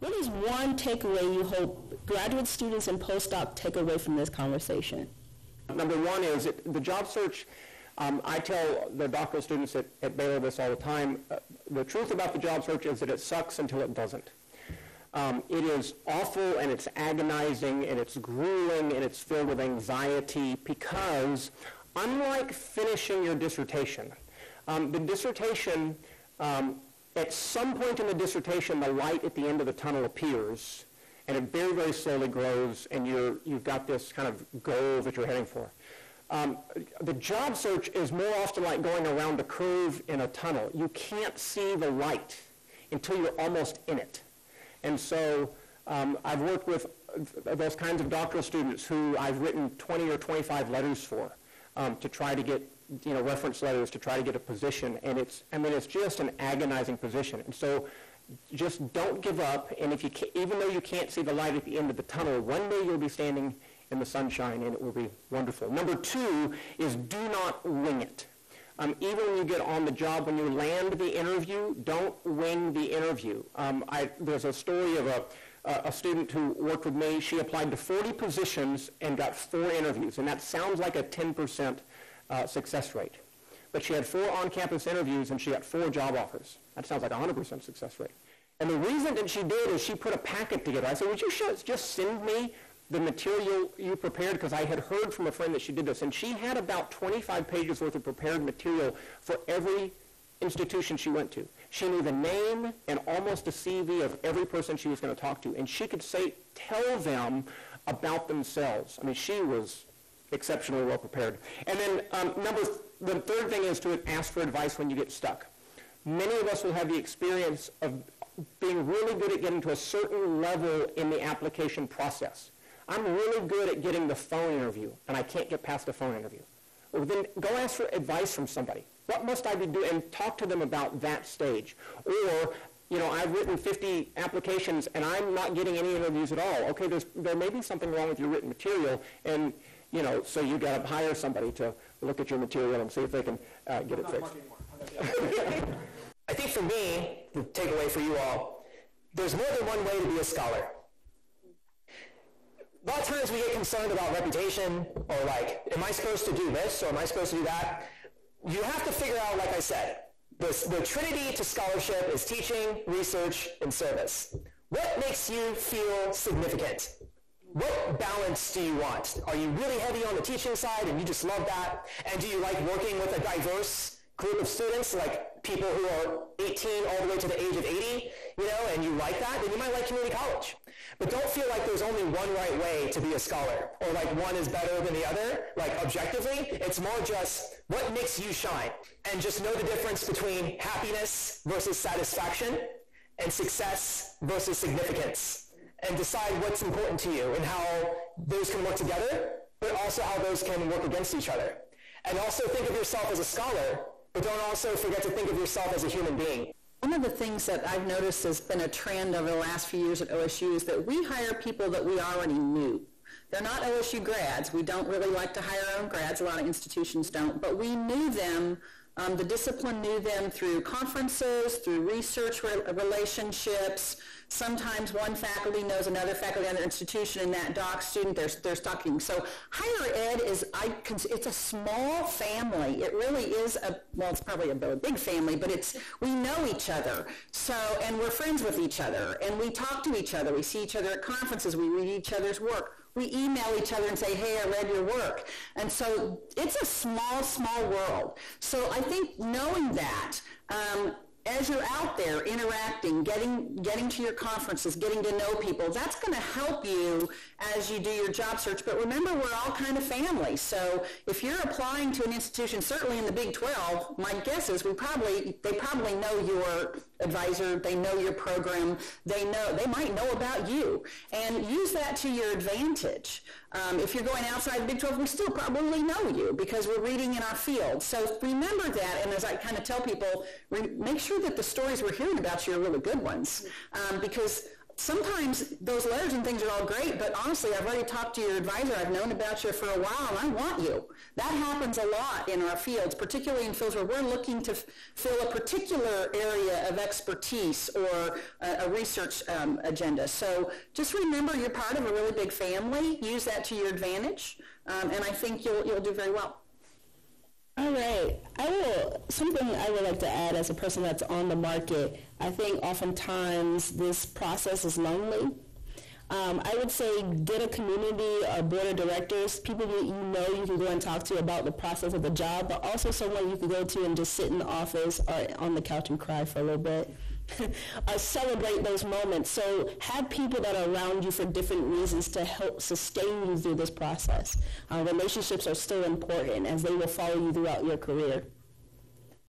What is one takeaway you hope graduate students and postdoc take away from this conversation? Number one is it, the job search. Um, I tell the doctoral students at, at Baylor this all the time. Uh, the truth about the job search is that it sucks until it doesn't. Um, it is awful and it's agonizing and it's grueling and it's filled with anxiety because unlike finishing your dissertation, um, the dissertation um, at some point in the dissertation, the light at the end of the tunnel appears, and it very, very slowly grows, and you're, you've got this kind of goal that you're heading for. Um, the job search is more often like going around a curve in a tunnel. You can't see the light until you're almost in it. And so um, I've worked with those kinds of doctoral students who I've written 20 or 25 letters for um, to try to get you know, reference letters to try to get a position. And it's, I mean, it's just an agonizing position. And so just don't give up. And if you even though you can't see the light at the end of the tunnel, one day you'll be standing in the sunshine and it will be wonderful. Number two is do not wing it. Um, even when you get on the job, when you land the interview, don't wing the interview. Um, I, there's a story of a, a student who worked with me. She applied to 40 positions and got four interviews, and that sounds like a 10% uh, success rate. But she had four on-campus interviews and she got four job offers. That sounds like a 100% success rate. And the reason that she did is she put a packet together. I said, would you just send me the material you prepared? Because I had heard from a friend that she did this. And she had about 25 pages worth of prepared material for every institution she went to. She knew the name and almost a CV of every person she was going to talk to. And she could say, tell them about themselves. I mean, she was exceptionally well prepared. And then um, number, th- the third thing is to ask for advice when you get stuck. Many of us will have the experience of being really good at getting to a certain level in the application process. I'm really good at getting the phone interview, and I can't get past the phone interview. Well, then go ask for advice from somebody. What must I be doing? And talk to them about that stage. Or, you know, I've written 50 applications, and I'm not getting any interviews at all. Okay, there may be something wrong with your written material, and you know, so you got to hire somebody to look at your material and see if they can uh, get it fixed. I think for me, the takeaway for you all, there's more than one way to be a scholar. A lot of times we get concerned about reputation or like, am I supposed to do this or am I supposed to do that? You have to figure out, like I said, this, the trinity to scholarship is teaching, research, and service. What makes you feel significant? what balance do you want? Are you really heavy on the teaching side and you just love that? And do you like working with a diverse group of students, like people who are 18 all the way to the age of 80, you know, and you like that, then you might like community college. But don't feel like there's only one right way to be a scholar, or like one is better than the other, like objectively. It's more just what makes you shine. And just know the difference between happiness versus satisfaction and success versus significance and decide what's important to you and how those can work together, but also how those can work against each other. And also think of yourself as a scholar, but don't also forget to think of yourself as a human being. One of the things that I've noticed has been a trend over the last few years at OSU is that we hire people that we already knew. They're not OSU grads. We don't really like to hire our own grads. A lot of institutions don't. But we knew them um, the discipline knew them through conferences, through research re- relationships, Sometimes one faculty knows another faculty at another institution, and that doc student they're, they're talking. So higher ed is I it's a small family. It really is a well, it's probably a, a big family, but it's we know each other. So and we're friends with each other, and we talk to each other. We see each other at conferences. We read each other's work we email each other and say, hey, I read your work. And so it's a small, small world. So I think knowing that, um, as you're out there interacting, getting, getting to your conferences, getting to know people, that's going to help you as you do your job search. But remember, we're all kind of family. So if you're applying to an institution, certainly in the Big 12, my guess is we probably, they probably know your advisor, they know your program, they know, they might know about you. And use that to your advantage. Um, if you're going outside the Big 12, we still probably know you because we're reading in our field. So remember that, and as I kind of tell people, re- make sure that the stories we're hearing about you are really good ones um, because sometimes those letters and things are all great, but honestly, I've already talked to your advisor, I've known about you for a while, and I want you. That happens a lot in our fields, particularly in fields where we're looking to f- fill a particular area of expertise or a, a research um, agenda. So just remember you're part of a really big family. Use that to your advantage, um, and I think you'll, you'll do very well. Right. I will, something I would like to add as a person that's on the market, I think oftentimes this process is lonely. Um, I would say get a community or board of directors, people that you know you can go and talk to about the process of the job, but also someone you can go to and just sit in the office or on the couch and cry for a little bit. uh, celebrate those moments. So have people that are around you for different reasons to help sustain you through this process. Uh, relationships are still important as they will follow you throughout your career.